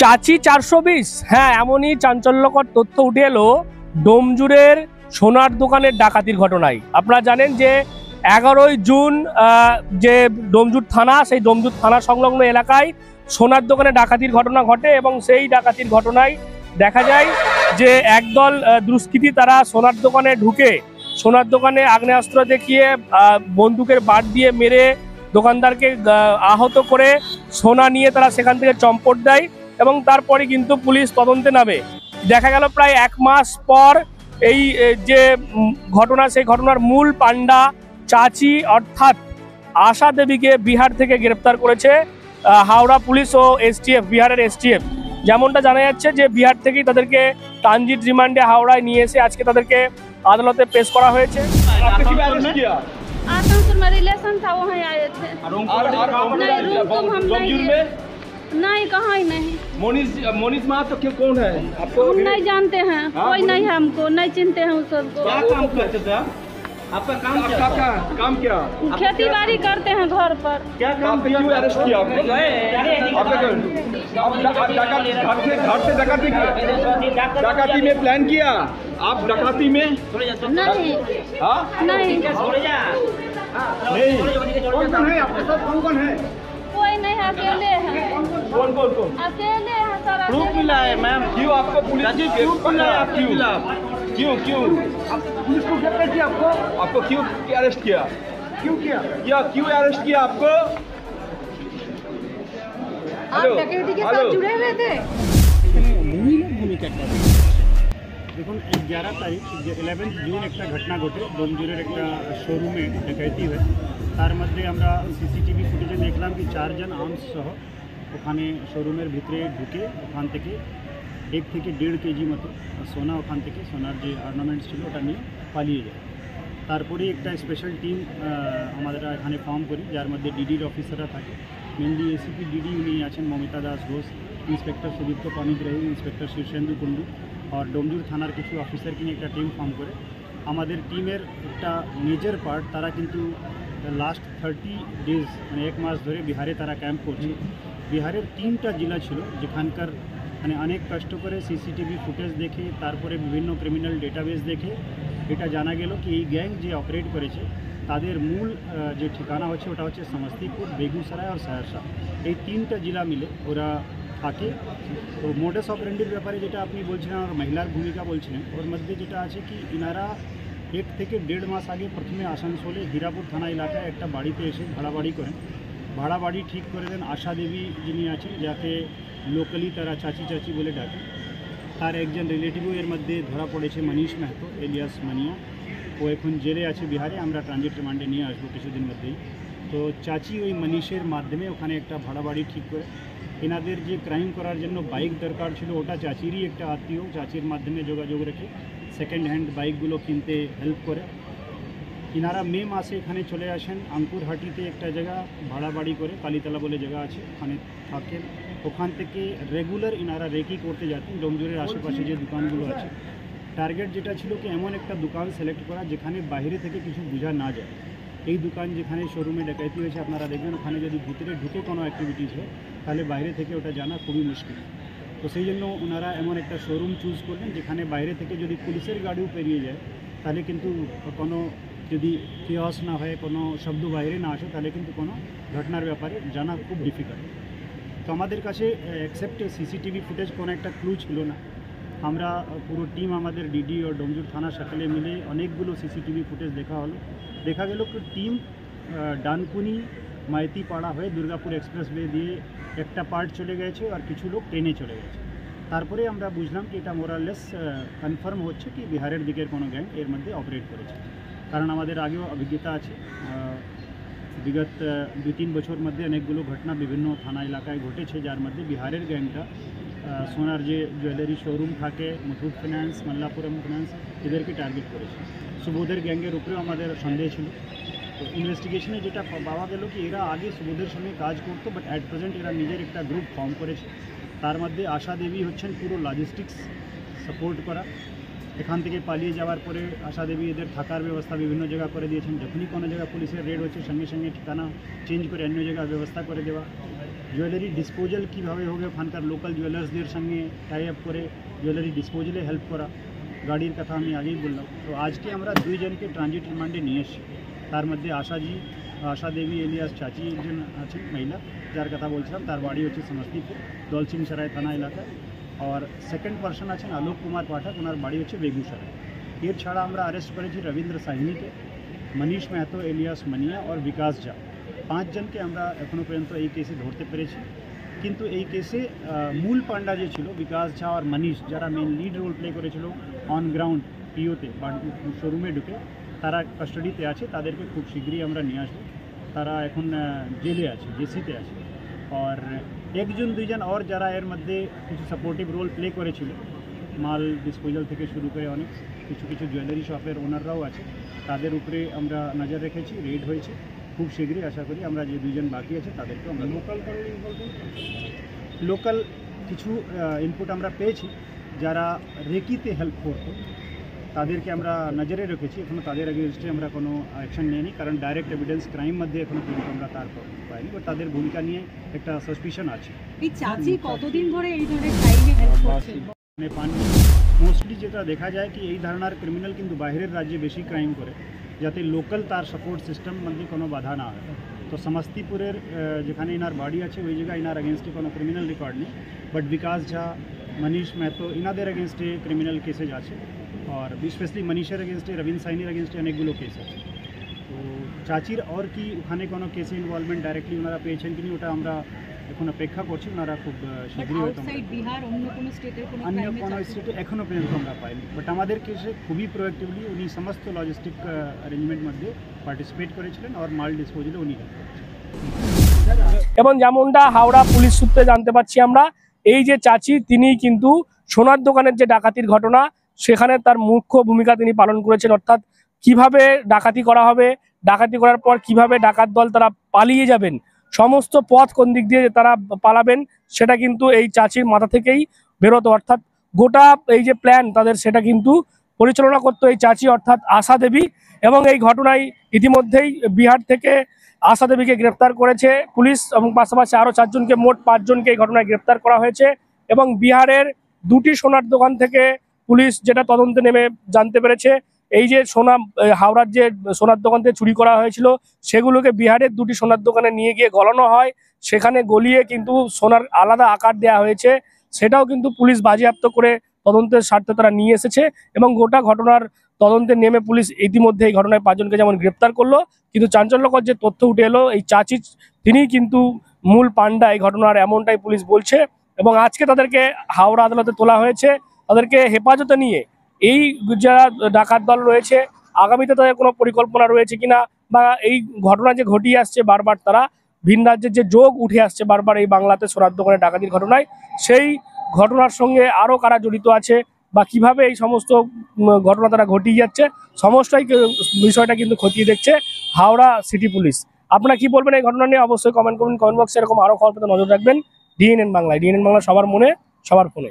চাচি চারশো বিশ। হ্যাঁ এমনই চাঞ্চল্যকর তথ্য উঠে এলো ডোমজুরের সোনার দোকানের ডাকাতির ঘটনায়। আপনারা জানেন যে এগারোই জুন যে ডোমজুর থানা, সেই ডোমজুর থানা সংলগ্ন এলাকায় সোনার দোকানে ডাকাতির ঘটনা ঘটে এবং সেই ডাকাতির ঘটনায় দেখা যায় যে একদল দুষ্কৃতী তারা সোনার দোকানে ঢুকে সোনার দোকানে আগ্নেয়াস্ত্র দেখিয়ে বন্দুকের বাট দিয়ে মেরে দোকানদারকে আহত করে সোনা নিয়ে তারা সেখান থেকে চম্পট দেয়। এবং তারপরে কিন্তু পুলিশ তদন্তে নামে দেখা গেল প্রায় এক মাস পর এই এ, যে উম, ঘটনা সেই ঘটনার মূল পান্ডা চাচি অর্থাৎ আশা দেবীকে বিহার থেকে গ্রেপ্তার করেছে আহ, হাওড়া পুলিশ ও এসটিএফ বিহারের এসটিএফ যেমনটা জানা যাচ্ছে যে বিহার থেকেই তাদেরকে ট্রানজিট রিমান্ডে হাওড়ায় নিয়ে এসে আজকে তাদেরকে আদালতে পেশ করা হয়েছে आपने किस अरेस्ट किया आसनसोल में रिलेशन था वहाँ आए थे और और नहीं, रूम तो हम नहीं डोमजूर गए। में नहीं कहाँ ही नहीं। मोनिस मोनिस महातो क्यों कौन है? आपको हम नहीं जानते हैं हाँ, कोई नहीं है हमको नहीं चिनते हैं उस सबको क्या काम करते थे आपका काम क्या आपका क्या काम क्या? खेती बाड़ी करते हैं घर पर। क्या काम किया? अरेस्ट किया आपने? घर से घर से डकाती डकाती में प्लान किया? आप डकाती में? नहीं। हाँ? नहीं। नहीं। कौन कौन है? आपके साथ कौन कौन है? नहीं है अकेले है कौन कौन कौन अकेले है सर प्रूफ अकेले मिला है मैम क्यों आपको पुलिस राजीव प्रूफ मिला है आपके क्यों खिलाफ क्यों क्यों पुलिस को गिरफ्तार किया आपको आपको क्यों अरेस्ट किया क्यों किया या क्यों अरेस्ट किया आपको आप डकैती के साथ जुड़े हुए थे এখানে মহিলার ভূমিকা একটা রয়েছে। দেখুন এগারো তারিখ যে ইলেভেন্থ জুন একটা ঘটনা ঘটে ডোমজুরের একটা শোরুমে ডাকাইতি হয় তার মধ্যে আমরা সিসিটিভি ফুটেজে দেখলাম কি চারজন আর্মস সহ ওখানে শোরুমের ভিতরে ঢুকে ওখান থেকে এক থেকে দেড় কেজি মতো সোনা ওখান থেকে, সোনার যে অর্নামেন্টস ছিল ওটা নিয়ে পালিয়ে যায়। তারপরে একটা স্পেশাল টিম আমাদের এখানে ফর্ম করি, যার মধ্যে ডিডির অফিসাররা থাকে। মেনলি এসিপি ডিডি উনি আছেন, মমিতা দাস ঘোষ ইন্সপেক্টর সুদীপ্ত পানিত রহি ইন্সপেক্টর শীর্ষেন্দু কুন্ডু আর ডোমজুর থানার কিছু অফিসারকে নিয়ে একটা টিম ফর্ম করে। আমাদের টিমের একটা মেজর পার্ট তারা কিন্তু লাস্ট থার্টি ডেজ মানে এক মাস ধরে বিহারে তারা ক্যাম্প করছে বিহারের তিনটা জেলা ছিল যেখানকার মানে অনেক কষ্ট করে সিসিটিভি ফুটেজ দেখে তারপরে বিভিন্ন ক্রিমিনাল ডেটাবেস দেখে এটা জানা গেল কি এই গ্যাং যে অপারেট করেছে তাদের মূল আহ, যে ঠিকানা হচ্ছে ওটা হচ্ছে সমস্তিপুর বেগুসরায় আর সহরসা এই তিনটা জেলা মিলে ওরা থাকে তো মোডাস অপারেন্ডির ব্যাপারে যেটা আপনি বলছিলেন আর মহিলার ভূমিকা বলছিলেন ওর মধ্যে যেটা আছে কি ইনারা এক থেকে দেড় মাস আগে প্রথমে আসানসোলে হীরাপুর থানা এলাকায় একটা বাড়িতে এসে ভাড়া বাড়ি করেন ভাড়া বাড়ি ঠিক করে দেন আশা দেবী যিনি আছেন যাকে লোকালি তারা চাচি চাচি বলে ডাকে তার একজন রিলেটিভও এর মধ্যে ধরা পড়েছে মনীষ মেহতো এলিয়াস মানিয়া ও এখন জেলে আছে বিহারে আমরা ট্রানজিট রিমান্ডে নিয়ে আসবো কিছুদিন মধ্যেই তো চাচি ওই মনীষের মাধ্যমে ওখানে একটা ভাড়া বাড়ি ঠিক করে এনাদের যে ক্রাইম করার জন্য বাইক দরকার ছিল, ওটা চাচিরই একটা আত্মীয়, চাচির মাধ্যমে যোগাযোগ রেখে সেকেন্ড হ্যান্ড বাইকগুলো কিনতে হেল্প করে। ইনারা মে মাসে এখানে চলে আসেন আঙ্কুরহাটিতে একটা জায়গা ভাড়া বাড়ি করে, কালীতলা বলে জায়গা আছে, ওখানে থাকেন। ওখান থেকে রেগুলার ইনারা রেকি করতে যেতেন ডোমজুরের আশেপাশে যে দোকানগুলো আছে। টার্গেট যেটা ছিল কি, এমন একটা দোকান সিলেক্ট করা, যেখানে বাইরে থেকে কিছু বোঝা না যায়। এই দোকান যেখানে শোরুমে ডাকাইতি হয়েছে, আপনারা দেখবেন, ওখানে যদি ভিতরে ঢুকে কোনো অ্যাক্টিভিটিস হয়, তাহলে বাইরে থেকে ওটা জানা খুবই মুশকিল। তো সেই জন্য ওনারা এমন একটা শোরুম চুজ করলেন, যেখানে বাইরে থেকে যদি পুলিশের গাড়িও পেরিয়ে যায়, তাহলে কিন্তু কোনো যদি কেয়স না হয়, কোনো শব্দ বাইরে না আসে, তাহলে কিন্তু কোনো ঘটনার ব্যাপারে জানা খুব ডিফিকাল্ট তো আমাদের কাছে অ্যাকসেপ্ট সিসিটিভি ফুটেজ কোনো একটা ক্লু ছিল না। আমরা পুরো টিম আমাদের ডিডি ও ডোমজুর থানা সকালে মিলে অনেকগুলো সিসিটিভি ফুটেজ দেখা হলো। দেখা গেল কি টিম ডানকুনি মাইতিপাড়া হয়ে দুর্গাপুর এক্সপ্রেসওয়ে দিয়ে একটা পার্ট চলে গেছে আর কিছু লোক ট্রেনে চলে গেছে তারপরে আমরা বুঝলাম কি এটা মোরালেস কনফার্ম হচ্ছে কি বিহারের দিকের কোনো গ্যাং এর মধ্যে অপারেট করেছে কারণ আমাদের আগেও অভিজ্ঞতা আছে আহ, বিগত আহ, দুই তিন বছর মধ্যে অনেকগুলো ঘটনা বিভিন্ন থানা এলাকায় ঘটেছে যার মধ্যে বিহারের গ্যাংটা আহ, সোনার যে জুয়েলারি শোরুম থাকে, মুথুট ফিন্যান্স মাল্লাপুরম ফিন্যান্স এদেরকে টার্গেট করেছে। সুবোধের গ্যাংয়ের উপরেও আমাদের সন্দেহ ছিল। তো ইনভেস্টিগেশনে যেটা পাওয়া গেল কি, এরা আগে সুবোধের সঙ্গে কাজ করতো বাট অ্যাট প্রেজেন্ট এরা নিজের একটা গ্রুপ ফর্ম করেছে। তার মধ্যে আশা দেবী হচ্ছেন পুরো লজিস্টিক্স সাপোর্ট করা। এখান থেকে পালিয়ে যাওয়ার পরে আশা দেবী এদের থাকার ব্যবস্থা বিভিন্ন জায়গা করে দিয়েছেন। যখনই কোনো জায়গা পুলিশের রেড হচ্ছে, সঙ্গে সঙ্গে ঠিকানা চেঞ্জ করে অন্য জায়গায় ব্যবস্থা করে দেওয়া। জুয়েলারি ডিসপোজাল কীভাবে হবে ওখানকার লোকাল জুয়েলার্সদের সঙ্গে টাই আপ করে জুয়েলারি ডিসপোজালে হেল্প করা গাড়ির কথা আমি আগেই বললাম তো আজকে আমরা দুইজনকে ট্রানজিট রিমান্ডে নিয়ে এসেছি তার মধ্যে আশাজি আশা দেবী এলিয়াস চাচি একজন আছেন মহিলা যার কথা বলছিলাম তার বাড়ি হচ্ছে সমস্তিপুর দলসিং সরাই থানা এলাকায় আর সেকেন্ড পার্সন আছেন আলোক কুমার পাঠক ওনার বাড়ি হচ্ছে বেগুসরাই এর ছাড়া আমরা অ্যারেস্ট করেছি রবীন্দ্র সাহিনীকে মনীষ মেহতো এলিয়াস মানিয়া আর বিকাশ ঝা পাঁচজনকে আমরা এখনও পর্যন্ত এই কেসে ধরতে পেরেছি কিন্তু এই কেসে আহ, মূল পান্ডা যে ছিল বিকাশ ঝা আর মনীষ যারা মেন লিড রোল প্লে করেছিল অন গ্রাউন্ড পিওতে বা শোরুমে ঢুকে তারা কাস্টাডিতে আছে তাদেরকে খুব শীঘ্রই আমরা নিয়ে আসবো তারা এখন আহ, জেলে আছে জেসিতে আছে আর একজন দুইজন আর যারা এর মধ্যে কিছু সাপোর্টিভ রোল প্লে করেছিল মাল ডিসপোজাল থেকে শুরু করে অনেক কিছু কিছু জুয়েলারি শপের ওনাররাও আছে তাদের উপরে আমরা নজর রেখেছি রেড হয়েছে খুব শীঘ্রই আশা করি আমরা যে দুইজন বাকি আছে তাদেরকে আমরা লোকাল লোকাল কিছু ইনপুট আমরা পেয়েছি যারা রেকিতে হেল্প করতো তাদেরকে আমরা নজরে রেখেছি এখনও তাদের এগেনস্টে আমরা কোনো অ্যাকশন নিইনি কারণ ডাইরেক্ট এভিডেন্স ক্রাইম মধ্যে এখনও পর্যন্ত আমরা তার পাইনি বাট তাদের ভূমিকা নিয়ে একটা সাসপিশন আছে এই চাচি কতদিন ধরে এই ধরনের ক্রাইমে হেল্প করছে মানে পান মোস্টলি যেটা দেখা যায় কি এই ধারণার ক্রিমিনাল কিন্তু বাইরের রাজ্যে বেশি ক্রাইম করে যাতে লোকাল তার সাপোর্ট সিস্টেম মধ্যে কোনো বাধা না হয় তো সমস্তিপুরের আহ, যেখানে ইনার বাড়ি আছে ওই জায়গায় ইনার এগেনস্টে কোনো ক্রিমিনাল রেকর্ড নেই বাট বিকাশ ঝা মনীষ মেহতো ইনাদের এগেনস্টে ক্রিমিনাল কেসেজ আছে আর স্পেশালি মনীষের এগেনস্টে রবীন্দ্র সাইনির এগেনস্টে অনেকগুলো কেস আছে তো চাচির আর কি ওখানে কোনো কেসে ইনভলভমেন্ট ডাইরেক্টলি ওনারা পেয়েছেন কিনা ওটা আমরা এখন অপেক্ষা করছি ওনারা খুব শীঘ্রই হয়তো অন্য কোনো স্টেটে এখনও পর্যন্ত আমরা পাইনি। বাট আমাদের কেসে খুবই প্রোয়েক্টিভলি উনি সমস্ত লজিস্টিক অ্যারেঞ্জমেন্ট মধ্যে পার্টিসিপেট করেছিলেন আর মাল ডিসপোজালে উনি এবং যেমনটা হাওড়া পুলিশ সূত্রে জানতে পারছি আমরা এই যে চাচি তিনি কিন্তু সোনার দোকানের যে ডাকাতির ঘটনা সেখানে তার মুখ্য ভূমিকা তিনি পালন করেছেন। অর্থাৎ কীভাবে ডাকাতি করা হবে ডাকাতি করার পর কীভাবে ডাকাত দল তারা পালিয়ে যাবেন সমস্ত পথ কোন দিক দিয়ে তারা পালাবেন, সেটা কিন্তু এই চাচির মাথা থেকেই বেরোতো। অর্থাৎ গোটা এই যে প্ল্যান তাদের সেটা কিন্তু পরিচালনা করতো এই চাচি, অর্থাৎ আশা দেবী। এবং এই ঘটনায় ইতিমধ্যেই বিহার থেকে আশা দেবীকে গ্রেপ্তার করেছে পুলিশ এবং পাশাপাশি আরও চারজনকে, মোট পাঁচজনকে এই ঘটনায় গ্রেপ্তার করা হয়েছে। এবং বিহারের দুটি সোনার দোকান থেকে পুলিশ যেটা তদন্তে নেমে জানতে পেরেছে এই যে সোনা হাওড়ার যে সোনার দোকান থেকে চুরি করা হয়েছিল, সেগুলোকে বিহারের দুটি সোনার দোকানে নিয়ে গিয়ে গলানো হয়। সেখানে গলিয়ে কিন্তু সোনার আলাদা আকার দেওয়া হয়েছে। সেটাও কিন্তু পুলিশ বাজেয়াপ্ত করে তদন্তের স্বার্থে তারা নিয়ে এসেছে এবং গোটা ঘটনার তদন্তে নেমে পুলিশ ইতিমধ্যে এই ঘটনায় পাঁচজনকে যেমন গ্রেপ্তার করল, কিন্তু চাঞ্চল্যকর যে তথ্য উঠে এলো, এই চাচি, তিনি কিন্তু মূল পাণ্ডা এই ঘটনার এমনটাই পুলিশ বলছে। এবং আজকে তাদেরকে হাওড়া আদালতে তোলা হয়েছে। তাদেরকে হেফাজতে নিয়ে এই যারা ডাকাত দল রয়েছে, আগামীতে তাদের কোনো পরিকল্পনা রয়েছে কিনা বা এই ঘটনা যে ঘটিয়ে আসছে বারবার তারা, ভিন রাজ্যের যে যোগ উঠে আসছে বারবার এই বাংলাতে সোনার দোকানে ডাকাতির ঘটনায়, সেই ঘটনার সঙ্গে আরও কারা জড়িত আছে বা কীভাবে এই সমস্ত ঘটনা তারা ঘটিয়ে যাচ্ছে, সমস্তই বিষয়টা কিন্তু খতিয়ে দেখছে হাওড়া সিটি পুলিশ। আপনারা কি বলবেন এই ঘটনা নিয়ে? অবশ্যই কমেন্ট করুন। কমেন্ট বক্সে এরকম আরও খবর পেতে নজর রাখবেন। ডিএনএন বাংলায়। ডিএনএন বাংলা সবার মনে, সবার ফোনে।